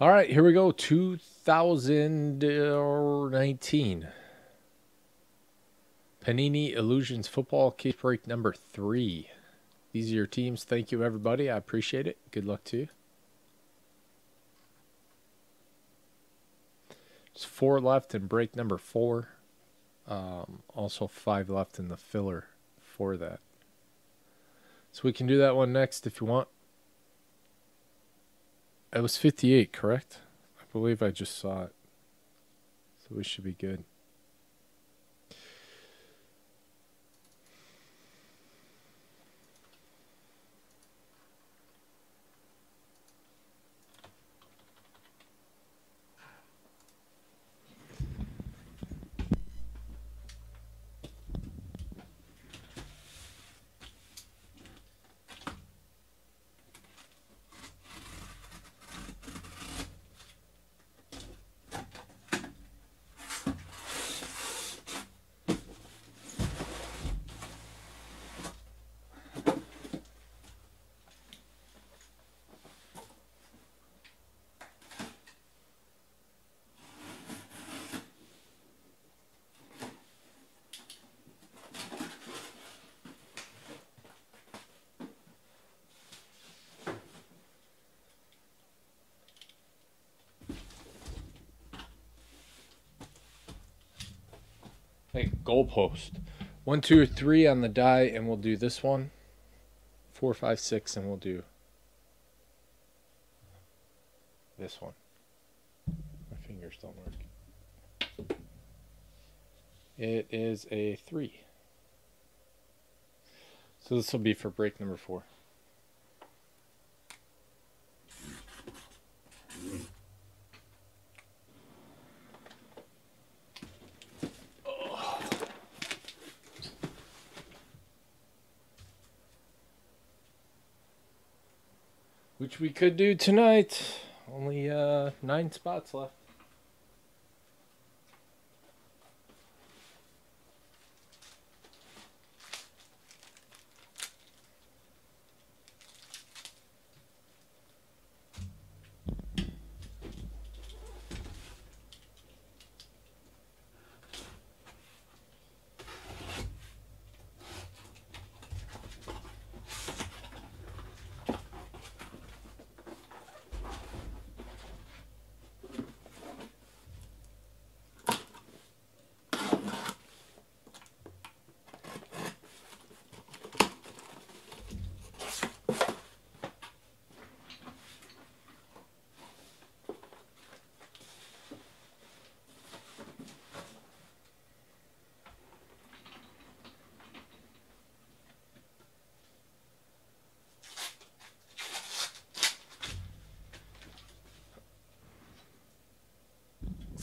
All right, here we go. 2019. Panini Illusions Football Case Break number three. These are your teams. Thank you, everybody. I appreciate it. Good luck to you. There's four left in break number four. Um, also, five left in the filler for that. So we can do that one next if you want. It was 58, correct? I believe I just saw it. So we should be good. Goalpost. One, two, three on the die, and we'll do this one. Four, five, six, and we'll do this one. My fingers don't work. It is a three. So this will be for break number four. We could do tonight. Only uh, nine spots left.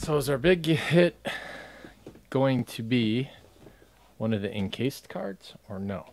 So is our big hit going to be one of the encased cards or no?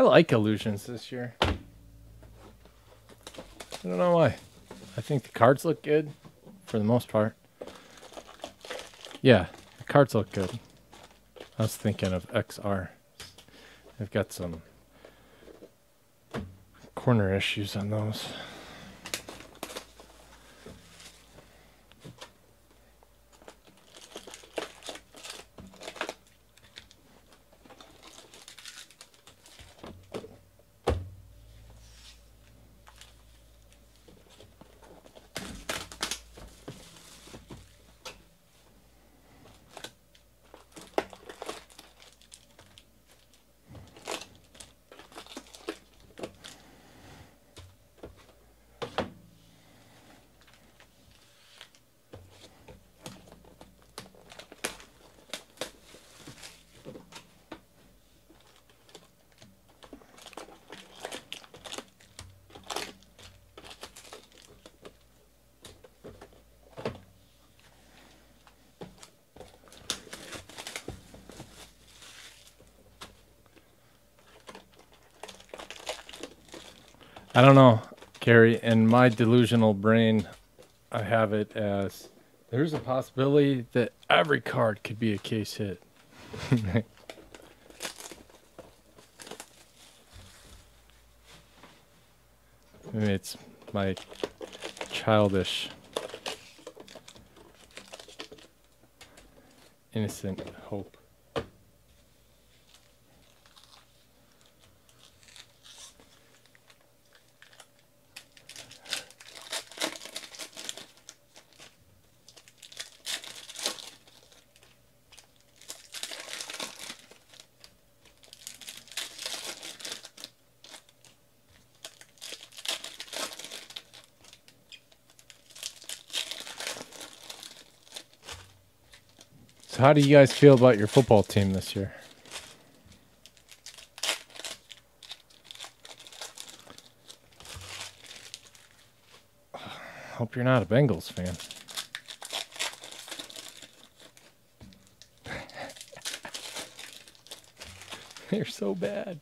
I like illusions this year. I don't know why. I think the cards look good for the most part. Yeah, the cards look good. I was thinking of XR. They've got some corner issues on those. I don't know, Carrie. In my delusional brain, I have it as there's a possibility that every card could be a case hit. Maybe it's my childish, innocent hope. How do you guys feel about your football team this year? Hope you're not a Bengals fan. They're so bad.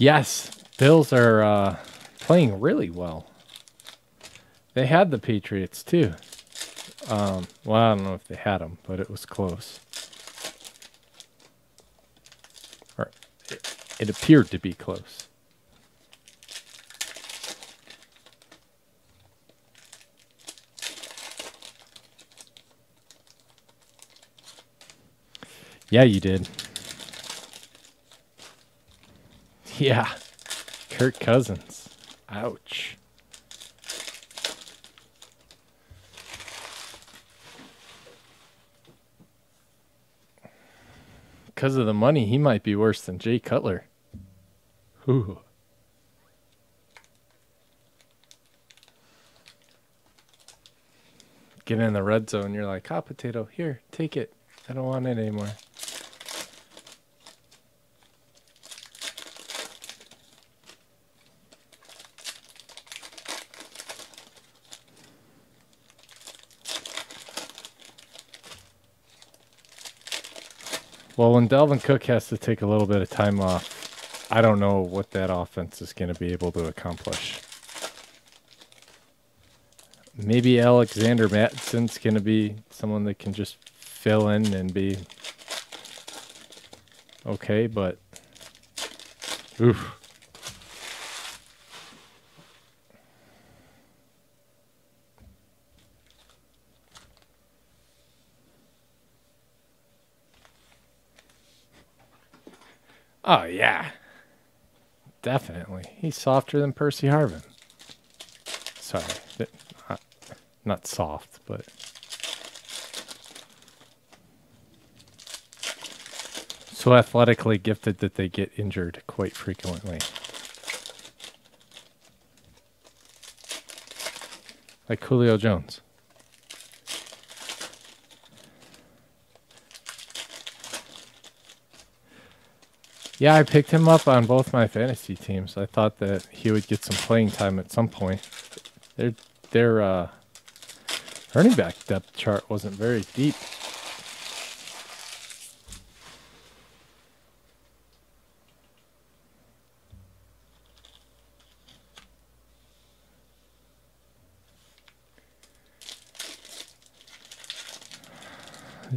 Yes, Bills are uh, playing really well. They had the Patriots too. Um, well, I don't know if they had them, but it was close. Or it, it appeared to be close. Yeah, you did. Yeah. Kirk Cousins. Ouch. Because of the money, he might be worse than Jay Cutler. Ooh. Get in the red zone, you're like, hot potato, here, take it. I don't want it anymore. Well, when Dalvin Cook has to take a little bit of time off, I don't know what that offense is going to be able to accomplish. Maybe Alexander Mattison's going to be someone that can just fill in and be okay, but oof. Oh yeah, definitely. He's softer than Percy Harvin. Sorry, not, uh, not soft, but so athletically gifted that they get injured quite frequently. Like Julio Jones. Yeah, I picked him up on both my fantasy teams. I thought that he would get some playing time at some point. Their their uh, running back depth chart wasn't very deep.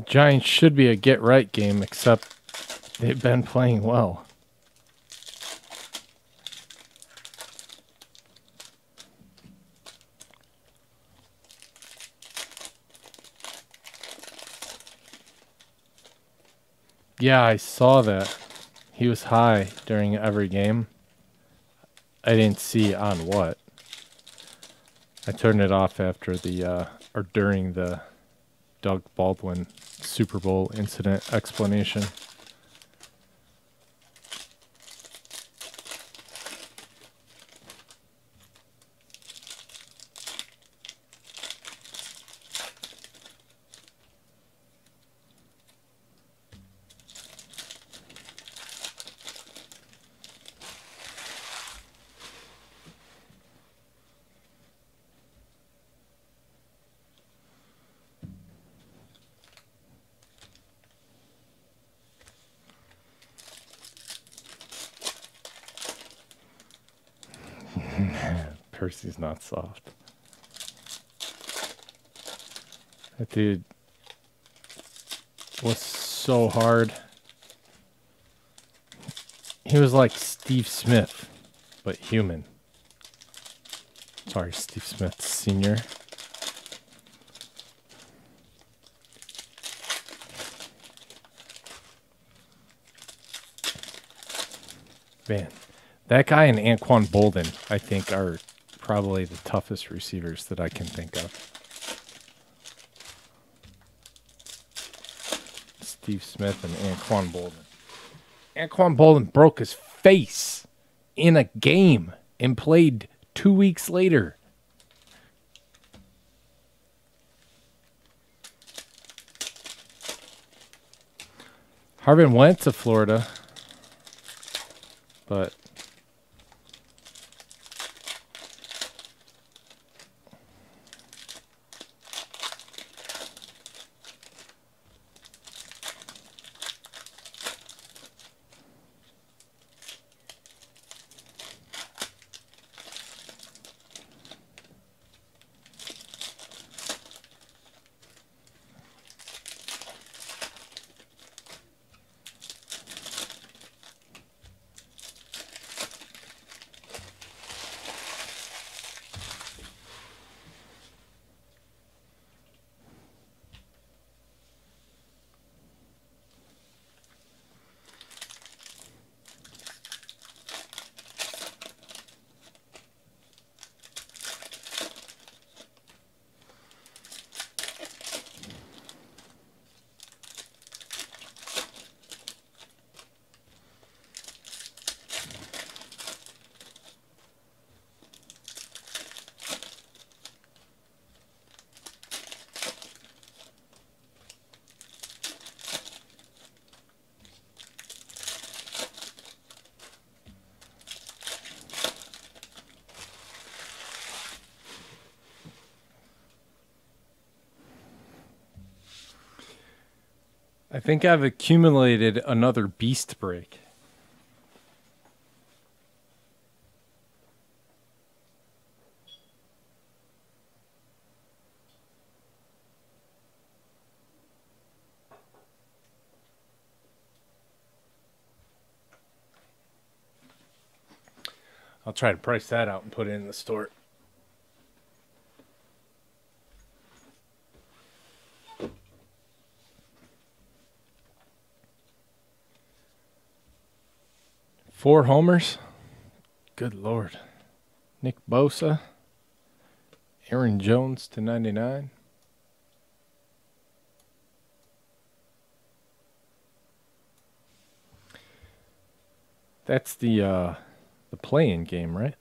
Giants should be a get right game, except They've been playing well. Yeah, I saw that. He was high during every game. I didn't see on what. I turned it off after the, uh, or during the Doug Baldwin Super Bowl incident explanation. Percy's not soft. That dude was so hard. He was like Steve Smith, but human. Sorry, Steve Smith Sr. Man, that guy and Anquan Boldin, I think, are probably the toughest receivers that I can think of. Steve Smith and Anquan Boldin. Anquan Boldin broke his face in a game and played two weeks later. Harvin went to Florida, but I think I've accumulated another beast break. I'll try to price that out and put it in the store. Four homers. Good lord. Nick Bosa. Aaron Jones to 99. That's the uh the playing game, right?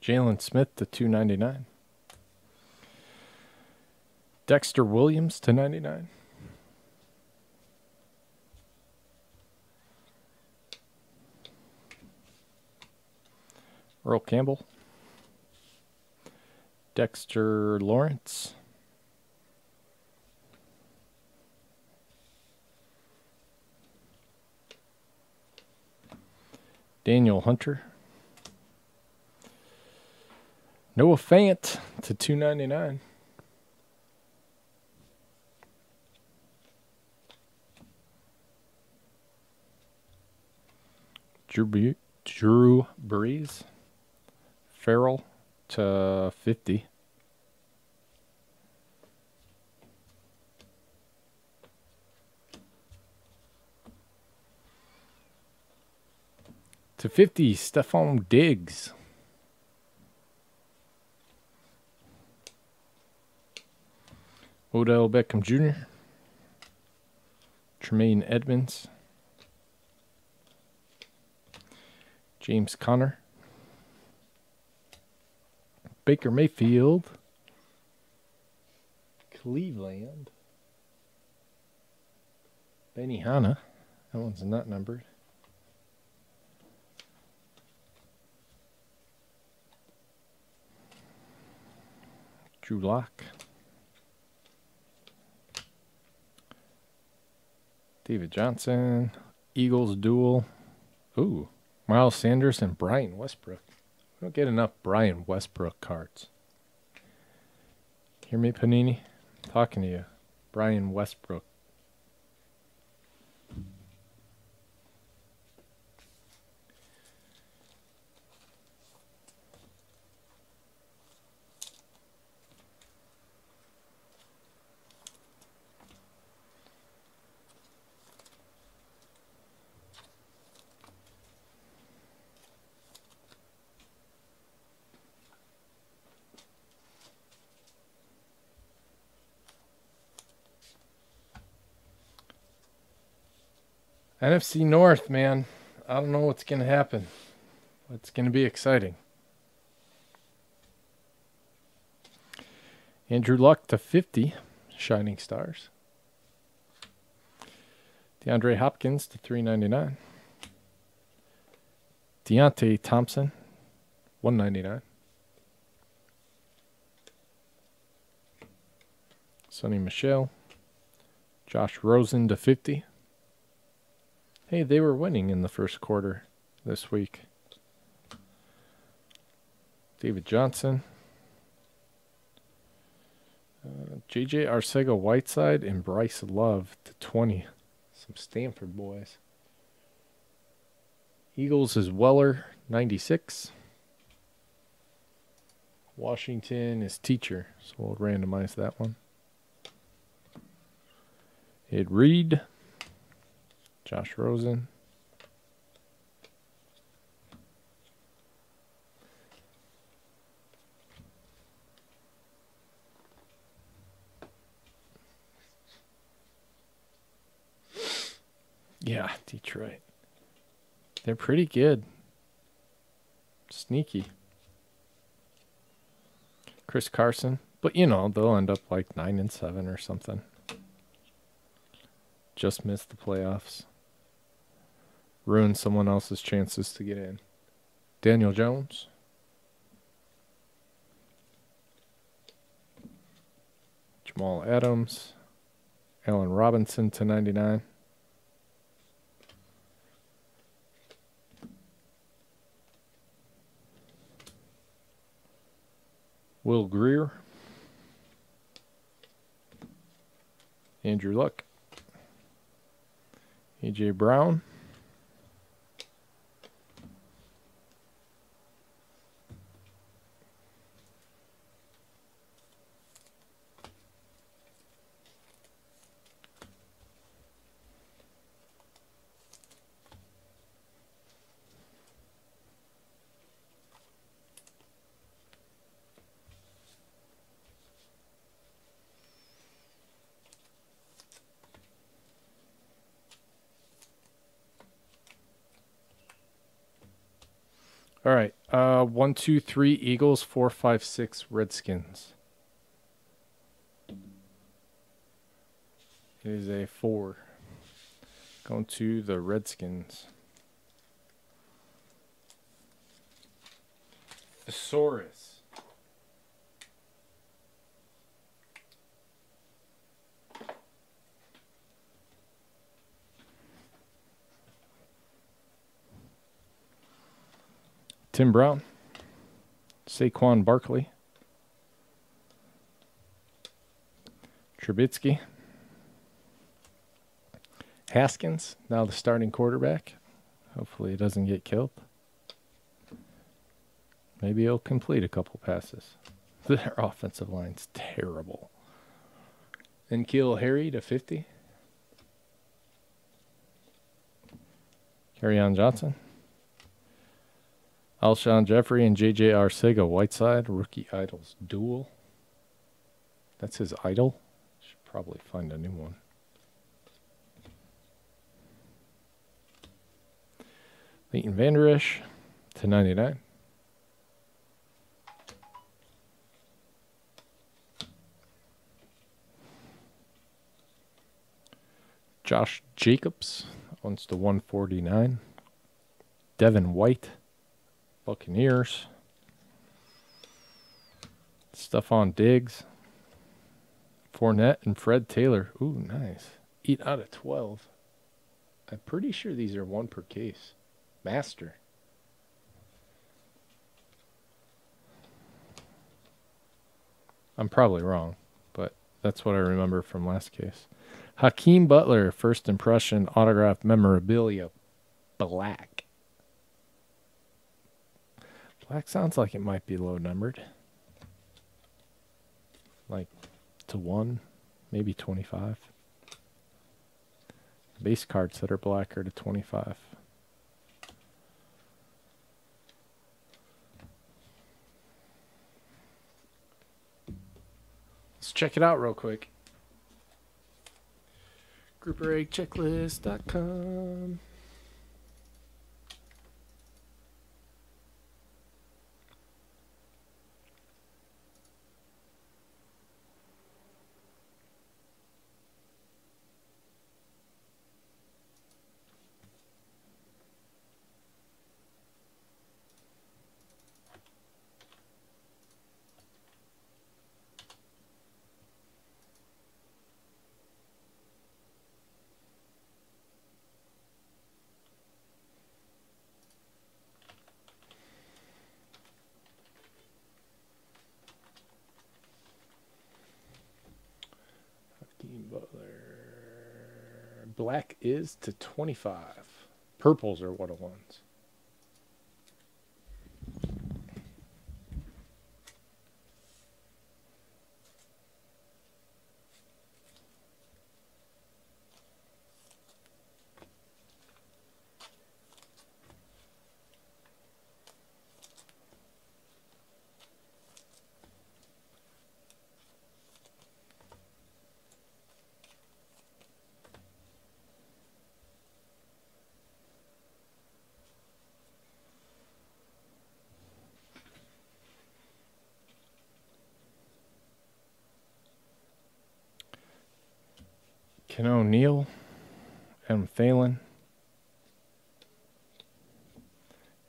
Jaylon Smith to 299. Dexter Williams to 99. Earl Campbell. Dexter Lawrence. Danielle Hunter. Noah Fant to 299. Drew, Drew Brees. Farrell to 50. To 50, Stefon Diggs. Odell Beckham Jr. Tremaine Edmunds. James Conner. Baker Mayfield. Cleveland. Benny Hanna. That one's not numbered. Drew Lock. David Johnson. Eagles duel. Ooh. Miles Sanders and Brian Westbrook. We don't get enough Brian Westbrook cards. Hear me, Panini? I'm talking to you. Brian Westbrook. NFC North, man. I don't know what's going to happen. It's going to be exciting. Andrew Luck to 50, Shining Stars. DeAndre Hopkins to 399. Deontay Thompson, 199. Sony Michel. Josh Rosen to 50. Hey, they were winning in the first quarter this week. David Johnson. Uh, JJ Arcega Whiteside and Bryce Love to 20. Some Stanford boys. Eagles is Weller, 96. Washington is Teacher, so we'll randomize that one. It Reed. Josh Rosen. Yeah, Detroit. They're pretty good. Sneaky. Chris Carson. But you know, they'll end up like nine and seven or something. Just missed the playoffs ruin someone else's chances to get in. Daniel Jones. Jamal Adams. Allen Robinson to 99. Will Grier. Andrew Luck. A.J. Brown. All right. Uh, one, two, three Eagles. Four, five, six Redskins. It is a four. Going to the Redskins. Thesaurus. Tim Brown, Saquon Barkley, Trubisky, Haskins, now the starting quarterback. Hopefully, he doesn't get killed. Maybe he'll complete a couple passes. Their offensive line's terrible. N'Keal Harry to 50. Kerryon Johnson. Alshon Jeffery and J.J. Arcega Whiteside, rookie idols duel. That's his idol. Should probably find a new one. Leighton Vander Esch to 99. Josh Jacobs wants to 149. Devin White Buccaneers. Stefon Diggs. Fournette and Fred Taylor. Ooh, nice. Eight out of 12. I'm pretty sure these are one per case. Master. I'm probably wrong, but that's what I remember from last case. Hakeem Butler, first impression autograph memorabilia, black. Black sounds like it might be low numbered. Like to one, maybe 25. Base cards that are black are to 25. Let's check it out real quick. GroupBreakChecklist.com. black is to 25. Purples are 101s. Ken O'Neill, Adam Thielen,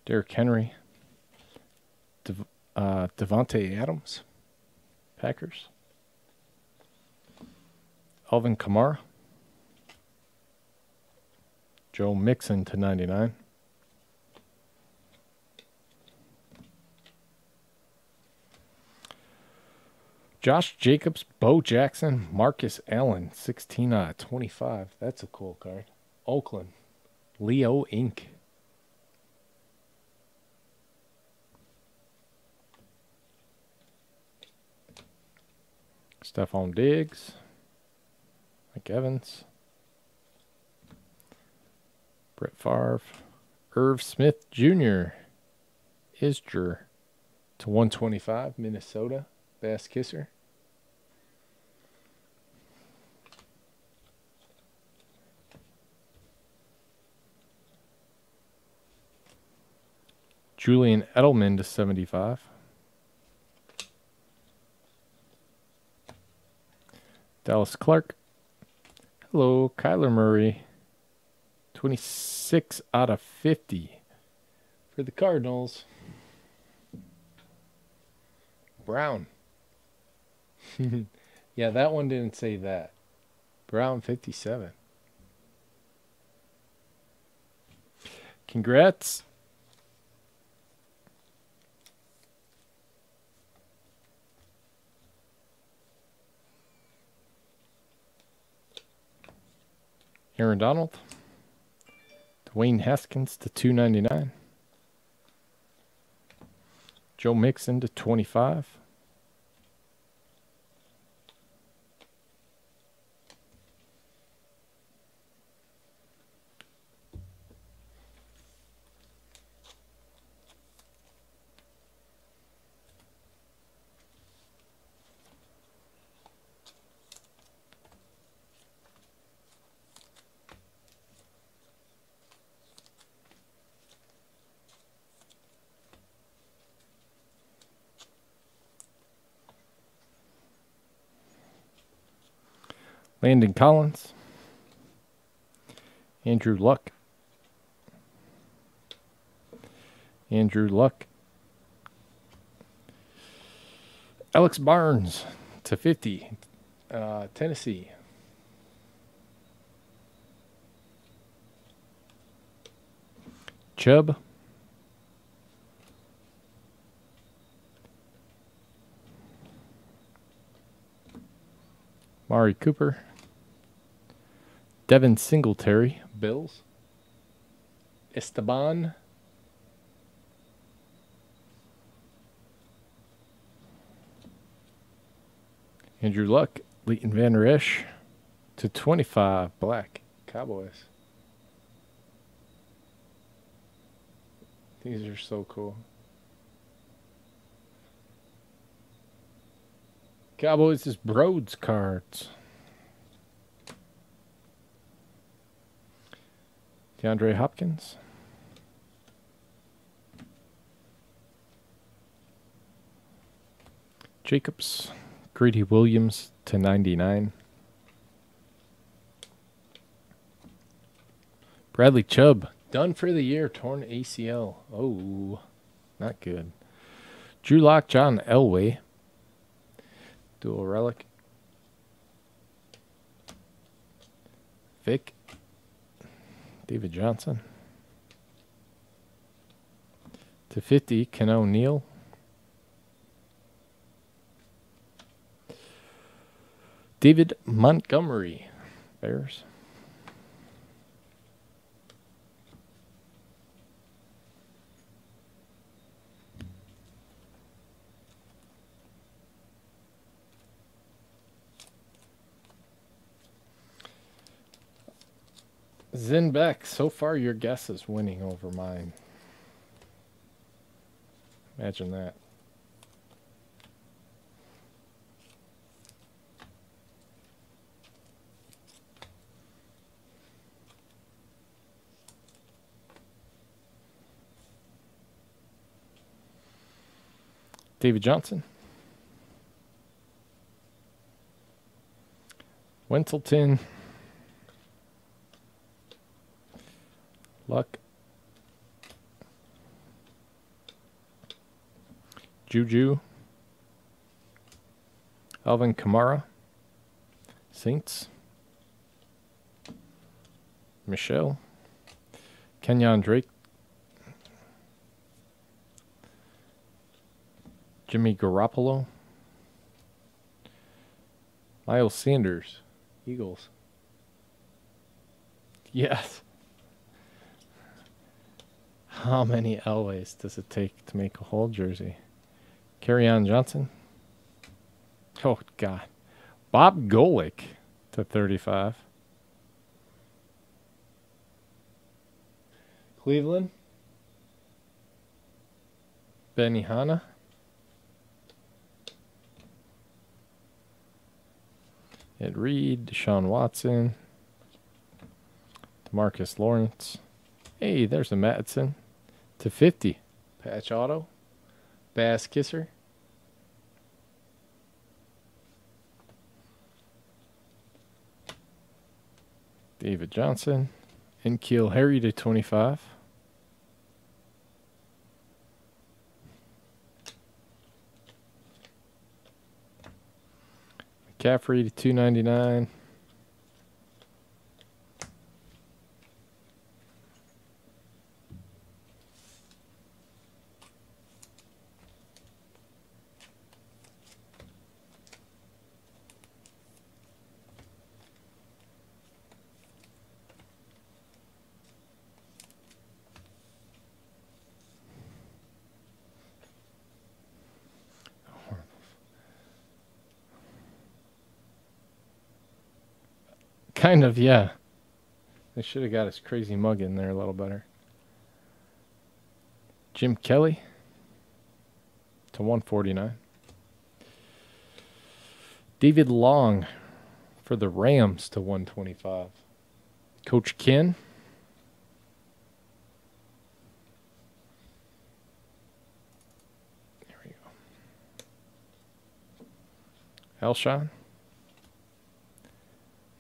Derrick Henry, Dev- uh, Davante Adams, Packers, Alvin Kamara, Joe Mixon to 99. Josh Jacobs, Bo Jackson, Marcus Allen, 16 out of 25. That's a cool card. Oakland, Leo Inc. Stefon Diggs, Mike Evans, Brett Favre, Irv Smith Jr., Isger to 125, Minnesota, Bass Kisser. Julian Edelman to 75. Dallas Clark. Hello, Kyler Murray. 26 out of 50 for the Cardinals. Brown. yeah, that one didn't say that. Brown 57. Congrats. Aaron Donald. Dwayne Haskins to 299. Joe Mixon to 25. Landon Collins. Andrew Luck. Andrew Luck. Alex Barnes to 50. Uh, Tennessee. Chubb. Mari Cooper. Devin Singletary. Bills. Esteban. Andrew Luck. Leighton Van Esch. To 25. Black. Cowboys. These are so cool. Cowboys is Broads cards. DeAndre Hopkins. Jacobs. Greedy Williams to 99. Bradley Chubb. Done for the year. Torn ACL. Oh, not good. Drew Lock, John Elway. Dual relic. Vic. David Johnson. To 50, Ken O'Neill. David Montgomery. Bears. Zinbeck, so far your guess is winning over mine. Imagine that. David Johnson. Wentelton. Luck. Juju. Alvin Kamara. Saints. Michel. Kenyon Drake. Jimmy Garoppolo. Miles Sanders. Eagles. Yes. How many Elways does it take to make a whole jersey? Kerryon Johnson. Oh, God. Bob Golic to 35. Cleveland. Benny Hanna. Ed Reed, Deshaun Watson, Demarcus Lawrence. Hey, there's a Madison to 50. Patch Auto, Bass Kisser. David Johnson, and Keel Harry to 25. McCaffrey to 299. Kind of, yeah. They should have got his crazy mug in there a little better. Jim Kelly to 149. David Long for the Rams to 125. Coach Ken. There we go. Alshon.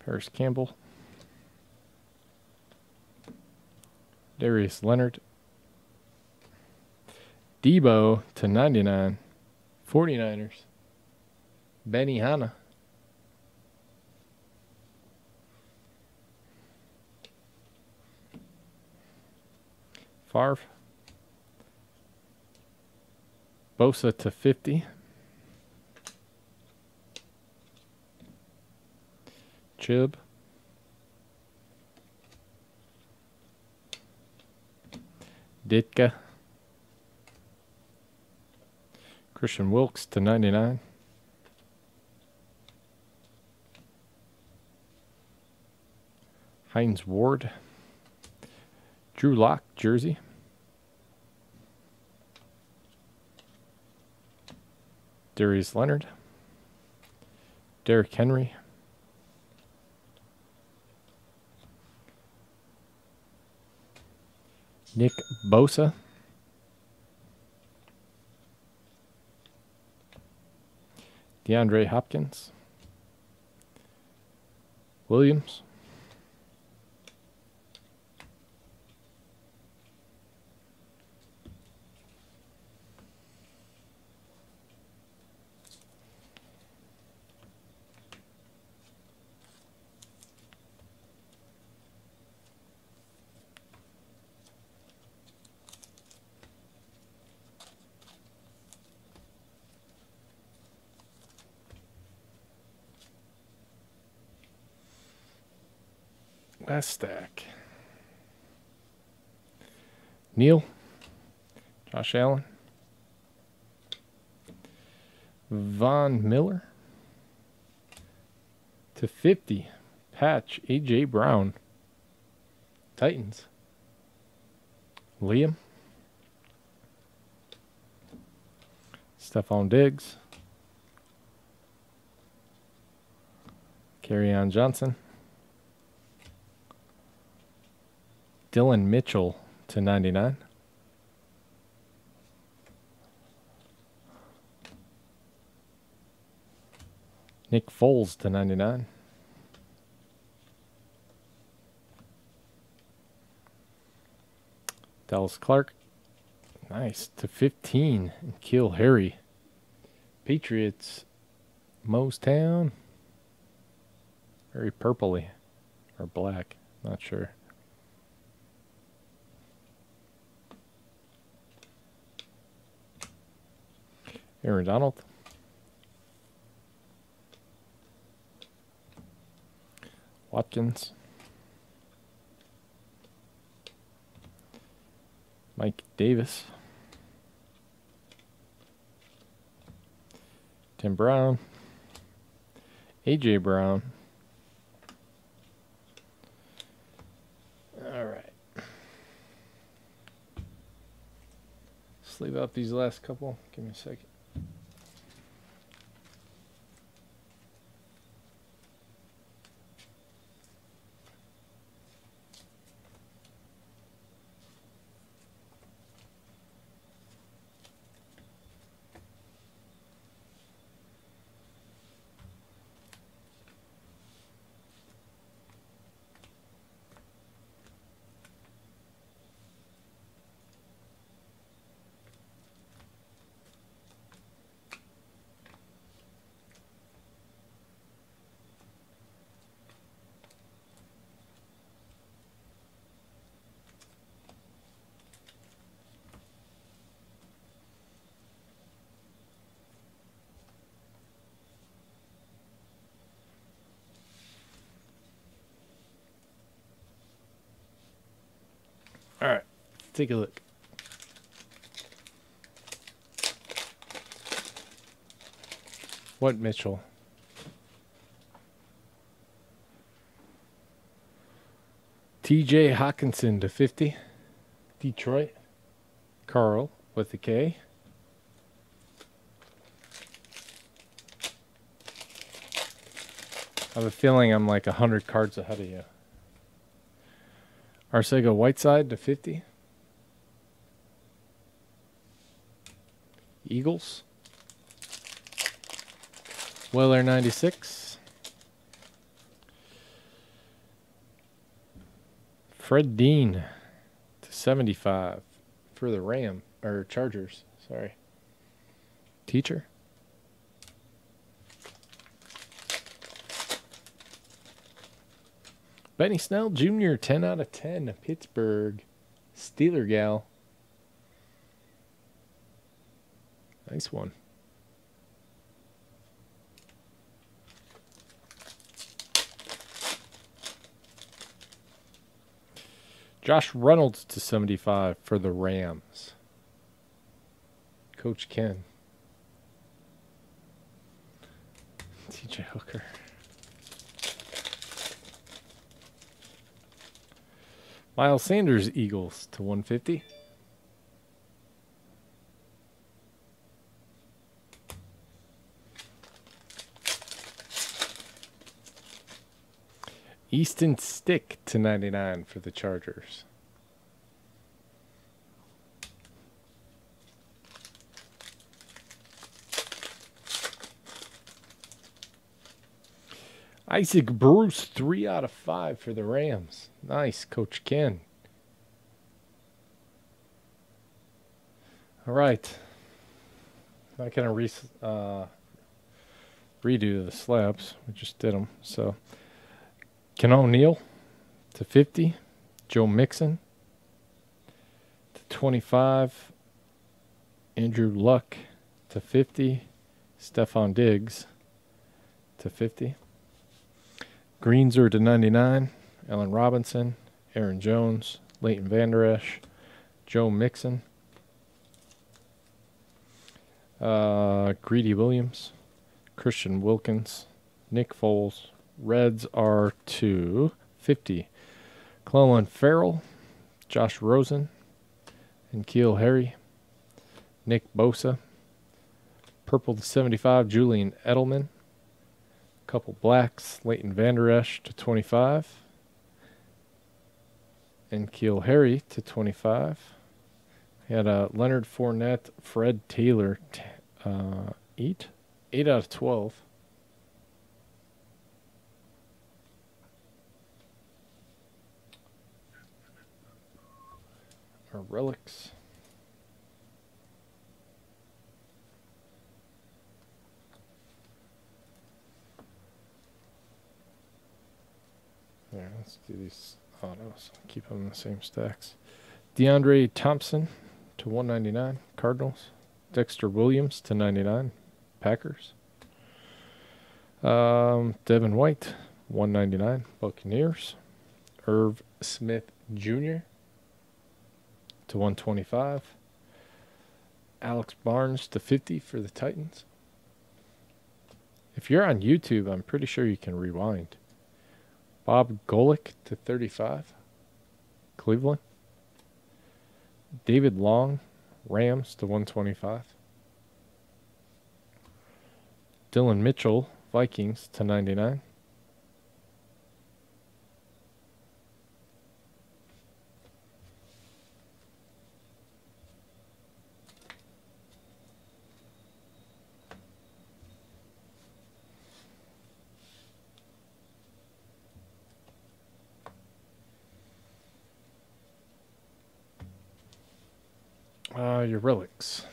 Parris Campbell. Darius Leonard. Debo to 99. 49ers. Benny Hanna. Favre. Bosa to 50. Chubb. Ditka. Christian Wilkins to 99. Hines Ward. Drew Lock, jersey. Darius Leonard. Derrick Henry. Nick Bosa. DeAndre Hopkins. Williams. Last stack. Neil. Josh Allen. Von Miller. To 50. Patch. A.J. Brown. Titans. Liam. Stefon Diggs. Kerryon Johnson. Dillon Mitchell to 99. Nick Foles to 99. Dallas Clark. Nice. To 15. N'Keal Harry. Patriots. Mostown. Very purpley. Or black. Not sure. Aaron Donald. Watkins. Mike Davis. Tim Brown. AJ Brown. All right. Sleeve out these last couple. Give me a second. Take a look. What Mitchell? TJ Hockenson to 50. Detroit. Carl with the K. I have a feeling I'm like 100 cards ahead of you. Arcega Whiteside to 50. Eagles. Weller 96. Fred Dean to 75 for the Ram or Chargers, sorry. Teacher. Benny Snell Jr., 10 out of 10, Pittsburgh. Steeler gal. Nice one. Josh Reynolds to 75 for the Rams. Coach Ken. TJ Hooker. Miles Sanders Eagles to 150. Easton Stick to 99 for the Chargers. Isaac Bruce, three out of five for the Rams. Nice, Coach Ken. All right. Not going to re- uh, redo the slabs. We just did them. So, Ken O'Neill to 50. Joe Mixon to 25. Andrew Luck to 50. Stefon Diggs to 50. Greens are to 99. Allen Robinson, Aaron Jones, Leighton Vander Esch, Joe Mixon, uh, Greedy Williams, Christian Wilkins, Nick Foles. Reds are to 50. Clelin Ferrell, Josh Rosen, N'Keal Harry, Nick Bosa. Purple to 75, Julian Edelman couple blacks, Leighton Vander Esch to 25. N'Keal Harry to 25. He had a Leonard Fournette, Fred Taylor, t- uh, 8. 8 out of 12. Our relics. Yeah, let's do these autos. Keep them in the same stacks. Deionte Thompson to 199, Cardinals. Dexter Williams to 99, Packers. Um, Devin White, 199, Buccaneers. Irv Smith Jr. to 125. Alex Barnes to 50 for the Titans. If you're on YouTube, I'm pretty sure you can rewind. Bob Golic to 35, Cleveland. David Long, Rams to 125. Dillon Mitchell, Vikings to 99. Uh, your relics.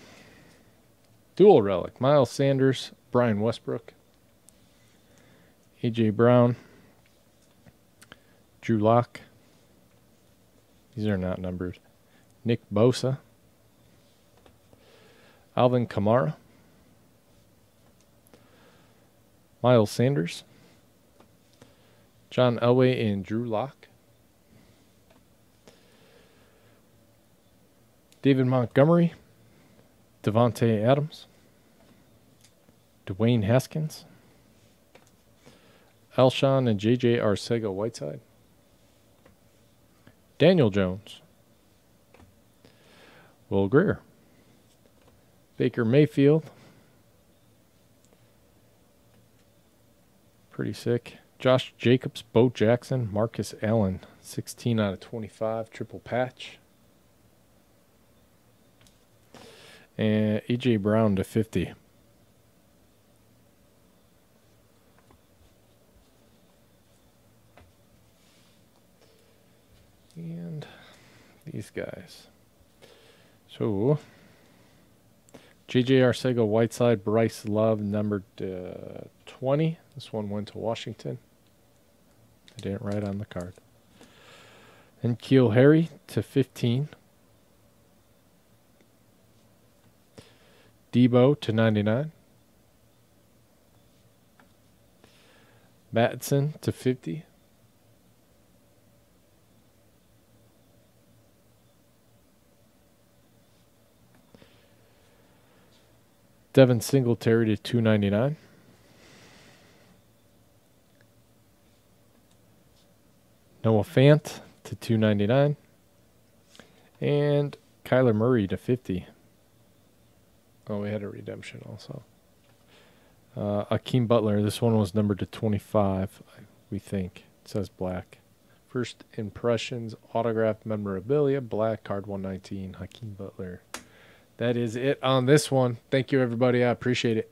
Dual relic. Miles Sanders, Brian Westbrook, AJ Brown, Drew Lock. These are not numbered. Nick Bosa, Alvin Kamara, Miles Sanders, John Elway, and Drew Lock. David Montgomery, Davante Adams, Dwayne Haskins, Alshon and JJ Arcega Whiteside, Daniel Jones, Will Grier, Baker Mayfield, pretty sick. Josh Jacobs, Bo Jackson, Marcus Allen, 16 out of 25, triple patch. And AJ Brown to 50. And these guys. So, JJ Arcega, Whiteside, Bryce Love, numbered uh, 20. This one went to Washington. I didn't write on the card. N'Keal Harry to 15. Debo to 99. Matson to 50. Devin Singletary to 299. Noah Fant to 299. And Kyler Murray to 50. Oh, we had a redemption also. Uh, Akeem Butler. This one was numbered to 25, we think. It says black. First impressions, autograph memorabilia, black card 119, Hakeem Butler. That is it on this one. Thank you, everybody. I appreciate it.